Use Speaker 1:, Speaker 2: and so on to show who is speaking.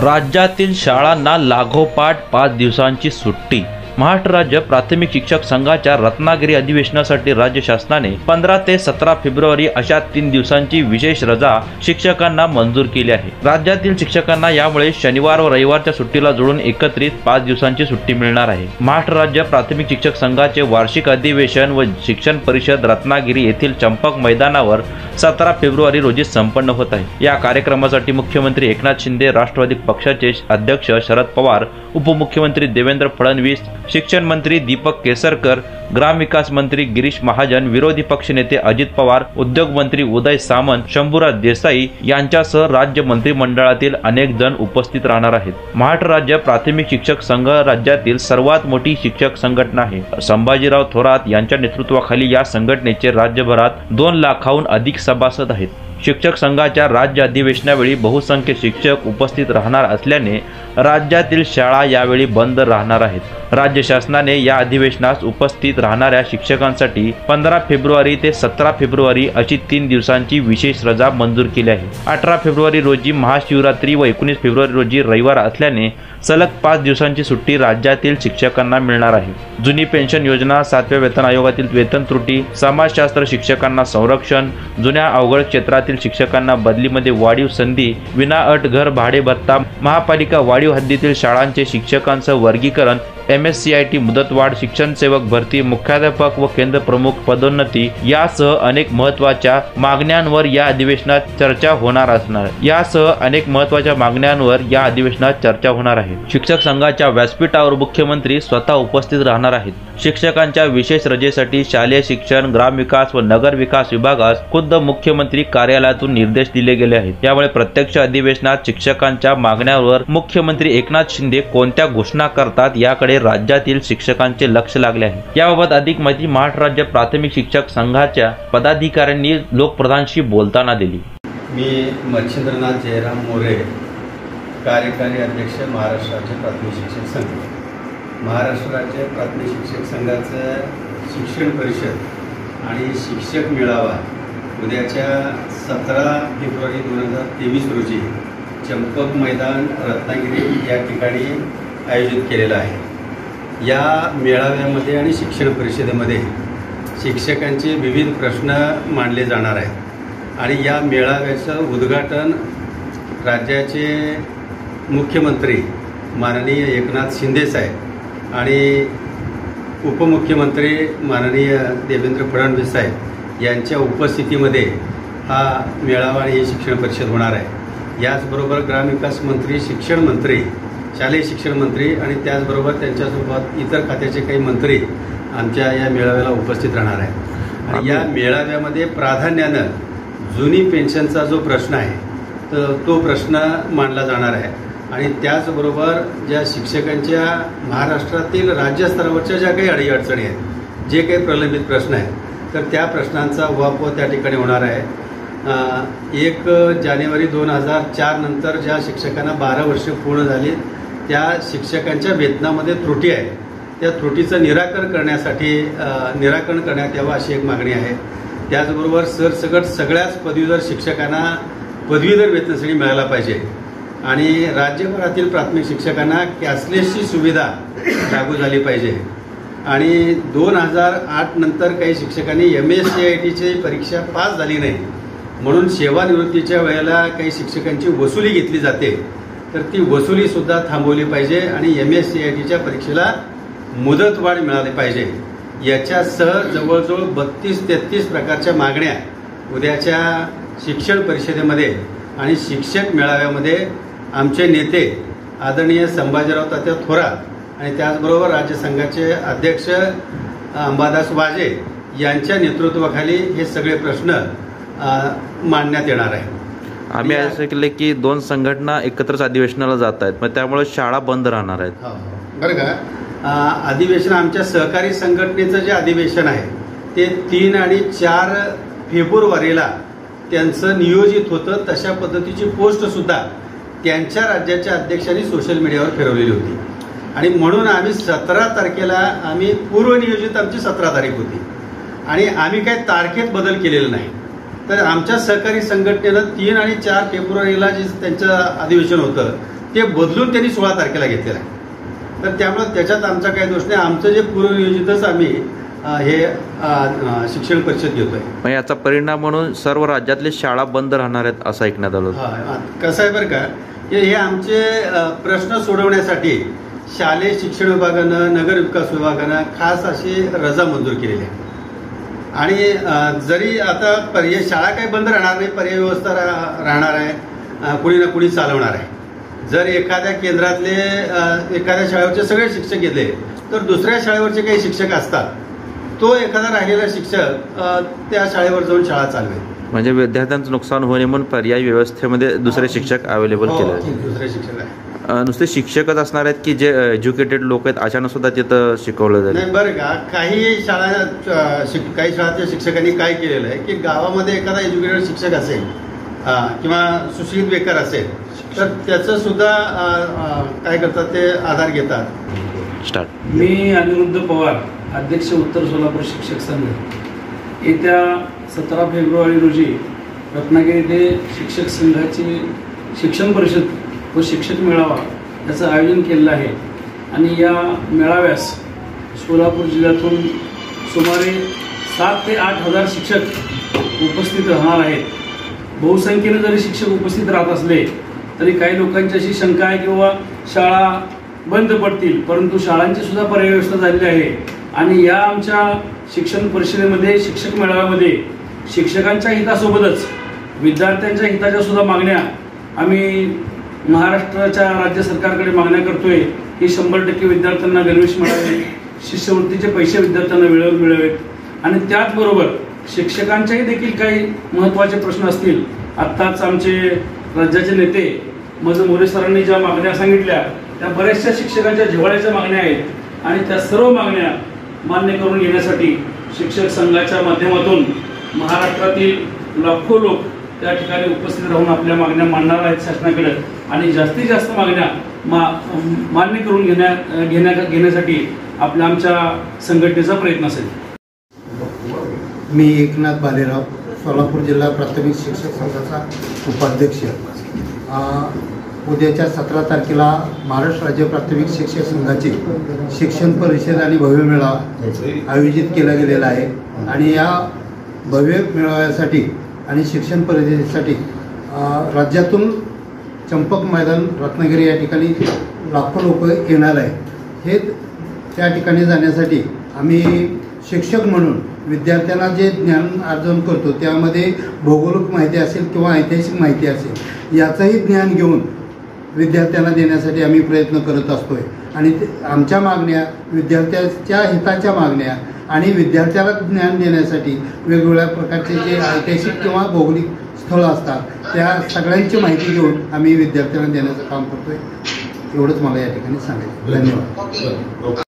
Speaker 1: राज्यातील शाळांना लागोपाठ पाच दिवसांची सुट्टी. महाराष्ट्र राज्य प्राथमिक शिक्षक संघाच्या रत्नागिरी अधिवेशनासाठी राज्य शासनाने पंधरा ते सतरा फेब्रुवारी अशा तीन दिवसांची विशेष रजा शिक्षकांना मंजूर केली आहे. राज्यातील शिक्षकांना यामुळे शनिवार व रविवारच्या सुट्टीला जोडून एकत्रित पाच दिवसांची सुट्टी मिळणार आहे. महाराष्ट्र राज्य प्राथमिक शिक्षक संघाचे वार्षिक अधिवेशन व शिक्षण परिषद रत्नागिरी येथील चंपक मैदानावर सतरा फेब्रुवारी रोजी संपन्न होत आहे. या कार्यक्रमासाठी मुख्यमंत्री एकनाथ शिंदे राष्ट्रवादी पक्षाचे अध्यक्ष शरद पवार उपमुख्यमंत्री देवेंद्र फडणवीस शिक्षण मंत्री दीपक केसरकर ग्रामविकास मंत्री गिरीश महाजन विरोधी पक्षनेते अजित पवार उद्योग मंत्री उदय सामंत शंभूराज देसाई यांच्यासह राज्य मंत्रिमंडळातील अनेक जण उपस्थित राहणार आहेत. महाराष्ट्र राज्य प्राथमिक शिक्षक संघ राज्यातील सर्वात मोठी शिक्षक संघटना आहे. संभाजीराव थोरात यांच्या नेतृत्वाखाली या संघटनेचे राज्यभरात दोन लाखाहून अधिक सभासद आहेत. शिक्षक संघाच्या राज्य अधिवेशनावेळी बहुसंख्य शिक्षक उपस्थित राहणार असल्याने राज्यातील शाळा यावेळी बंद राहणार आहेत. राज्य शासनाने या अधिवेशनास उपस्थित राहणाऱ्या शिक्षकांसाठी पंधरा फेब्रुवारी ते सतरा फेब्रुवारी अशी तीन दिवसांची विशेष रजा मंजूर केली आहे. अठरा फेब्रुवारी रोजी महाशिवरात्री व एकोणीस फेब्रुवारी रोजी रविवार असल्याने सलग पाच दिवसांची सुट्टी राज्यातील शिक्षकांना मिळणार आहे. जुनी पेन्शन योजना सातव्या वेतन आयोगातील वेतन त्रुटी समाजशास्त्र शिक्षकांना संरक्षण जुन्या अवघड क्षेत्रातील शिक्षकांना बदलीमध्ये वाढीव संधी विनाअट घर भाडे भत्ता महापालिका वाढीव हद्दीतील शाळांचे शिक्षकांचं वर्गीकरण M S C I T मुदतवाढ शिक्षण सेवक भरती मुख्याध्यापक व केंद्र प्रमुख पदोन्नती यासह अनेक महत्त्वाच्या मागण्यांवर या अधिवेशनात चर्चा होणार असणार. यासह अनेक महत्त्वाच्या मागण्यांवर या अधिवेशनात चर्चा होणार आहे. शिक्षक संघाच्या व्यासपीठावर मुख्यमंत्री स्वतः उपस्थित राहणार आहेत. शिक्षकांच्या विशेष रजेसाठी शालेय शिक्षण ग्रामविकास व नगर विकास विभागास खुद्द मुख्यमंत्री कार्यालयातून निर्देश दिले गेले आहेत. यामुळे प्रत्यक्ष अधिवेशनात शिक्षकांच्या मागण्यांवर मुख्यमंत्री एकनाथ शिंदे कोणत्या घोषणा करतात याकडे राज्यातील शिक्षकांचे लक्ष लागले आहे. याबाबत अधिक माहिती महाराष्ट्र राज्य प्राथमिक शिक्षक संघाच्या पदाधिकाऱ्यांनी लोकप्रधानशी बोलताना दिली.
Speaker 2: मी मच्छिंद्रनाथ जयराम मोरे कार्यकारी अध्यक्ष महाराष्ट्र राज्य प्राथमिक शिक्षक संघ. महाराष्ट्र राज्य प्राथमिक शिक्षक संघाचं शिक्षण परिषद आणि शिक्षक मेळावा उद्याच्या सतरा फेब्रुवारी दोन हजार तेवीस रोजी चंपक मैदान रत्नागिरी या ठिकाणी आयोजित केलेलं आहे. या मेळाव्यामध्ये आणि शिक्षण परिषदेमध्ये शिक्षकांचे विविध प्रश्न मांडले जाणार आहेत. आणि या मेळाव्याचं उद्घाटन राज्याचे मुख्यमंत्री माननीय एकनाथ शिंदे साहेब आणि उपमुख्यमंत्री माननीय देवेंद्र फडणवीस साहेब यांच्या उपस्थितीमध्ये हा मेळावा आणि ही शिक्षण परिषद होणार आहे. याचबरोबर ग्रामविकास मंत्री शिक्षण मंत्री शालेय शिक्षण मंत्री आणि त्याचबरोबर त्यांच्यासोबत इतर खात्याचे काही मंत्री आमच्या या मेळाव्याला उपस्थित राहणार आहे आणि या मेळाव्यामध्ये प्राधान्यानं जुनी पेन्शनचा जो प्रश्न आहे तर तो प्रश्न मांडला जाणार आहे. आणि त्याचबरोबर ज्या शिक्षकांच्या महाराष्ट्रातील राज्यस्तरावरच्या ज्या काही अडीअडचणी आहेत जे काही प्रलंबित प्रश्न आहेत तर त्या प्रश्नांचा उहापोह त्या ठिकाणी होणार आहे. एक जानेवारी दोन हजार चार नंतर ज्या शिक्षकांना बारा वर्ष पूर्ण झाली त्या शिक्षकांच्या वेतनामध्ये त्रुटी आहे. त्या त्रुटीचं निराकरण करण्यासाठी निराकरण करण्यात यावं अशी एक मागणी आहे. त्याचबरोबर सरसकट सगळ्याच पदवीधर शिक्षकांना पदवीधर वेतनश्रेणी मिळायला पाहिजे. आणि राज्यभरातील प्राथमिक शिक्षकांना कॅशलेसची सुविधा लागू झाली पाहिजे. आणि दोन हजार आठ नंतर काही शिक्षकांनी एम एस सी आय टीची परीक्षा पास झाली नाही. म्हणून सेवानिवृत्तीच्या वेळेला काही शिक्षकांची वसुली घेतली जाते. तर ती वसुली सुद्धा थांबवली पाहिजे आणि एम एस सी आय टीच्या परीक्षेला मुदतवाढ मिळाली पाहिजे. याच्यासह जवळजवळ बत्तीस तेहतीस प्रकारच्या मागण्या उद्याच्या शिक्षण परिषदेमध्ये आणि शिक्षक मेळाव्यामध्ये आमचे नेते आदरणीय संभाजीराव तात्या थोरात आणि त्याचबरोबर राज्य संघाचे अध्यक्ष अंबादास वाजे यांच्या नेतृत्वाखाली हे सगळे प्रश्न मांडण्यात येणार आहे
Speaker 1: आम्ही असं केलं की दोन संघटना एकत्रच अधिवेशनाला जात आहेत. मग त्यामुळे शाळा बंद राहणार आहेत.
Speaker 2: हो, बरं का? अधिवेशन आमच्या सहकारी संघटनेचं जे अधिवेशन आहे ते तीन आणि चार फेब्रुवारीला त्यांचं नियोजित होतं. तशा पद्धतीची पोस्ट सुद्धा त्यांच्या राज्याच्या अध्यक्षांनी सोशल मीडियावर फिरवलेली होती. आणि म्हणून आम्ही सतरा तारखेला आम्ही पूर्वनियोजित आमची सतरा तारीख होती. आणि आम्ही काही तारखेत बदल केलेला नाही. तर आमच्या सहकारी संघटनेनं तीन आणि चार फेब्रुवारीला जे त्यांचं अधिवेशन होतं ते बदलून त्यांनी सोळा तारखेला घेतलेलं आहे. तर त्यामुळे त्याच्यात आमचा काही दोष नाही. आमचं जे पूर्वनियोजितच आम्ही हे शिक्षण परिषद घेतोय.
Speaker 1: मग याचा परिणाम म्हणून सर्व राज्यातले शाळा बंद राहणार आहेत असं ऐकण्यात आलं होतं.
Speaker 2: कसं आहे बरं का की हे आमचे प्रश्न सोडवण्यासाठी शालेय शिक्षण विभागानं नगर विकास विभागानं खास अशी रजा मंजूर केलेली आहे. आणि जरी आता पर्याय शाळा काही बंद राहणार नाही पर्याय व्यवस्था रा- राहणार आहे कुणी ना कुणी चालवणार आहे. जर एखाद्या केंद्रातले एखाद्या शाळेवरचे सगळे शिक्षक गेले तर दुसऱ्या शाळेवरचे काही शिक्षक असतात. तो एखादा राहिलेला शिक्षक त्या शाळेवर जाऊन शाळा चालवेल.
Speaker 1: म्हणजे विद्यार्थ्यांचं नुकसान होणे म्हणून पर्यायी व्यवस्थेमध्ये दुसरे शिक्षक अवेलेबल
Speaker 2: हो,
Speaker 1: केले.
Speaker 2: दुसरे शिक्षक आहे
Speaker 1: नुसते शिक्षकच असणार आहेत की जे एज्युकेटेड लोक आहेत अशानं सुद्धा तिथं शिकवलं जाईल?
Speaker 2: नाही बरं का. काही शाळा शिक- काही शाळांच्या शिक्षकांनी काय केलेलं आहे की गावामध्ये एखादा एज्युकेटेड शिक्षक असेल किंवा सुशिक्षित बेकार असेल तर त्याचं सुद्धा काय करतात ते आधार घेतात.
Speaker 1: स्टार्ट
Speaker 3: मी अनिरुद्ध पवार अध्यक्ष उत्तर सोलापूर शिक्षक संघ. येत्या सतरा फेब्रुवारी रोजी रत्नागिरी येथे शिक्षक संघाची शिक्षण परिषद व शिक्षक मेळावा याचं आयोजन केलेलं आहे. आणि या मेळाव्यास सोलापूर जिल्ह्यातून सुमारे सात ते आठ हजार शिक्षक उपस्थित राहणार आहेत. बहुसंख्येने जरी शिक्षक उपस्थित राहत असले तरी काही लोकांची अशी शंका आहे किंवा शाळा बंद पडतील परंतु शाळांची सुद्धा पर्याय व्यवस्था झालेली आहे. आणि या आमच्या शिक्षण परिषदेमध्ये शिक्षक मेळाव्यामध्ये शिक्षकांच्या हितासोबतच विद्यार्थ्यांच्या हिताच्या सुद्धा मागण्या आम्ही महाराष्ट्राच्या राज्य सरकारकडे मागण्या करतोय की शंभर टक्के विद्यार्थ्यांना गणवेश मिळावे शिष्यवृत्तीचे पैसे विद्यार्थ्यांना वेळेवर मिळावेत. आणि त्याचबरोबर शिक्षकांच्याही देखील काही महत्त्वाचे प्रश्न असतील. आत्ताच आमचे राज्याचे नेते मज मोरे सरांनी ज्या मागण्या सांगितल्या त्या बऱ्याचशा शिक्षकांच्या जिव्हाळ्याच्या मागण्या आहेत. आणि त्या सर्व मागण्या मान्य करून घेण्यासाठी शिक्षक संघाच्या माध्यमातून महाराष्ट्रातील लाखो लोक त्या ठिकाणी उपस्थित राहून आपल्या मागण्या मांडणार आहेत शासनाकडे. आणि जास्तीत जास्त मागण्या मा मान्य करून घेण्या घेण्या घेण्यासाठी आपल्या आमच्या संघटनेचा प्रयत्न असेल.
Speaker 4: मी एकनाथ बालेराव सोलापूर जिल्हा प्राथमिक शिक्षक संघाचा उपाध्यक्ष. उद्याच्या सतरा तारखेला महाराष्ट्र राज्य प्राथमिक शिक्षक संघाची शिक्षण परिषद आणि भव्य मेळावा आयोजित केला गेलेला आहे. आणि या भव्य मेळाव्यासाठी आणि शिक्षण परिषदेसाठी राज्यातून चंपक मैदान रत्नागिरी या ठिकाणी लाखो लोक येणार आहेत. हे त्या ठिकाणी जाण्यासाठी आम्ही शिक्षक म्हणून विद्यार्थ्यांना जे ज्ञान अर्जन करतो त्यामध्ये भौगोलिक माहिती असेल किंवा ऐतिहासिक माहिती असेल याचंही ज्ञान घेऊन विद्यार्थ्यांना देण्यासाठी आम्ही प्रयत्न करत असतो आहे आणि ते- आमच्या मागण्या विद्यार्थ्याच्या हिताच्या मागण्या आणि विद्यार्थ्याला ज्ञान देण्यासाठी वेगवेगळ्या प्रकारचे जे ऐतिहासिक किंवा भौगोलिक स्थळं असतात त्या सगळ्यांची माहिती घेऊन आम्ही विद्यार्थ्यांना देण्याचं काम करतोय. एवढंच मला या ठिकाणी सांगायचं धन्यवाद.